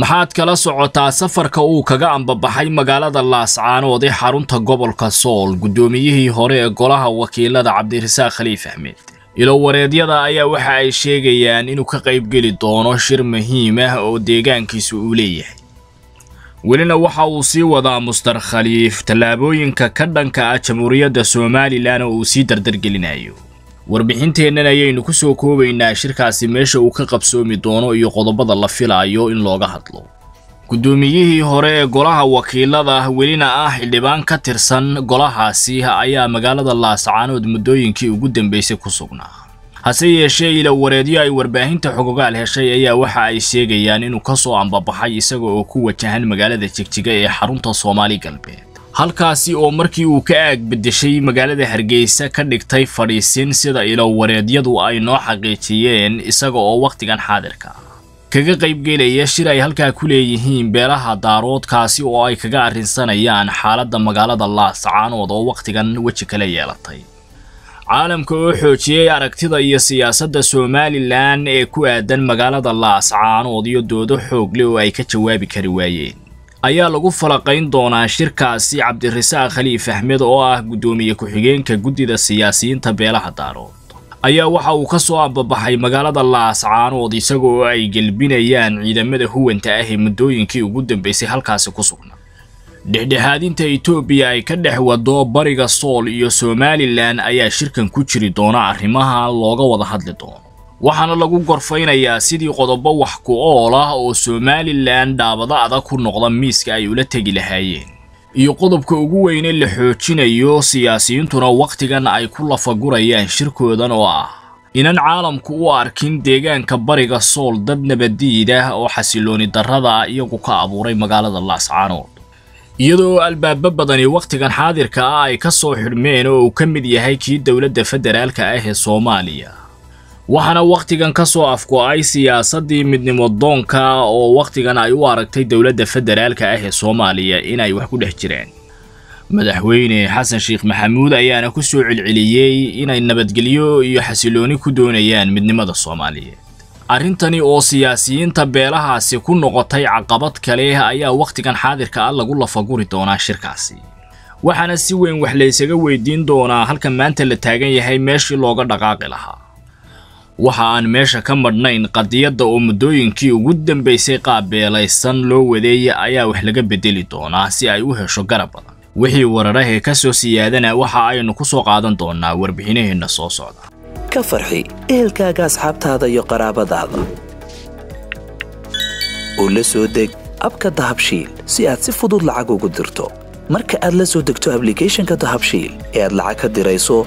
maxaad kala socotaa safarka uu kaga ambabaxay magaalada laascaanood ee xarunta gobolka sool guddoomiyihii hore ee golaha wakiilada cabdirasaaq khaliif axmed. Ilowareedyada ayaa waxa ay sheegayaan inuu ka qaybgeli doono shir muhiim ah oo deegaankiisu uu leeyahay. Welina waxa uu sii wadaa mustar khaliif tallaabooyinka ka dhanka ah jamhuuriyadda somalilan oo uu sii dardargelinayo warbixinteennan ayaynu ku soo koobaynaa shirkaasi meesha uu ka qabsoomi doono iyo qodobada la filayo in looga hadlo. Guddoomiyihii hore ee golaha wakiilada welina ah xildhibaan ka tirsan golahaasi ayaa magaalada laascaanood muddooyinkii ugu dambeysay ku sugnaa. Hase yeeshee ilawareedyo ay warbaahinta xogogaal heshay ayaa waxa ay sheegayaan inuu ka soo ambabaxay isaga oo ku wajahan magaalada jigjiga ee xarunta soomaali galbeed halkaasi oo markii uu ka aag beddeshay magaalada hargeysa ka dhigtay fadhiisin sida ilowareedyadu ay noo xaqiijiyeen isaga oo wakhtigan xaadirka. Kaga qaybgelaya shir ay halkaa ku leeyihiin beelaha daaroodkaasi oo ay kaga arrinsanayaan xaaladda magaalada laascaanood oo wakhtigan weji kala yeelatay. Caalamka oo xoojiyey aragtida iyo siyaasadda somalilan ee ku aadan magaalada laascaanood iyo doodo xoog leh oo ay ka jawaabi kari waayeen ayaa lagu falaqayn doonaa shirkaasi cabdirasaaq khaliif axmed oo ah guddoomiye ku-xigeenka guddida siyaasiyiinta beelaha daarood. Ayaa waxa uu ka soo ambabaxay magaalada laascaanood isaga oo ay gelbinayaan ciidamada huwanta ah ee muddooyinkii ugu dambeysay halkaasi ku sugnaa. Dhexdhexaadinta etoobiya ay ka dhex wado bariga sool iyo somalilan ayaa shirkan ku jiri doona arrimaha looga wada hadli doono waxaana lagu gorfaynayaa sidii qodobo wax ku ool ah oo somalilan dhaabado adag ku noqda miiska ay ula tegi lahaayeen. Iyo qodobka ugu weyne la xoojinayo siyaasiyiintuna wakhtigan ay ku lafagurayaan shirkoodan oo ah inan caalamku u arkin deegaanka bariga sool dad nabadiid ah oo xasilooni darrada iyagu ka abuuray magaalada laascaanood iyadoo albaabo badani wakhtigan xaadirka ah ay ka soo xidhmeen oo uu ka mid yahay kii dowladda federaalka ah ee soomaaliya waxaana wakhtigan ka soo afgo-ay siyaasaddii midnimo doonka oo wakhtigan ay u aragtay dowladda federaalka ah ee soomaaliya inay wax ku dhex jiraan madaxweyne xasan sheekh maxamuud ayaana ku soo celceliyey inay nabadgelyo iyo xasilooni ku doonayaan midnimada soomaaliyeed. Arrintani oo siyaasiyiinta beelahaasi ku noqotay caqabad kale ayaa wakhtigan xaadirka ah lagu lafaguri doonaa shirkaasi. Waxaana si weyn wax laysaga weydiin doonaa halka maanta la taagan yahay meeshii looga dhaqaaqi lahaa waxa aan meesha ka madhnayn qadiyadda oo muddooyinkii ugu dambaysay qaabbeelaysan loo wadeeya ayaa wax laga bedeli doonaa si ay u hesho garab badan. Wixii wararahee ka soo siyaadana waxa aynu ku soo qaadan doonaa warbixinaheenna soo socda. Ka farxi ehelkaaga asxaabtaada iyo qaraabadaada. Oo la soo deg abka dahabshiil si aad si fudud lacag ugu dirto. Marka aad la soo degto ablicathonka dahabshiil ee aad lacag ka dirayso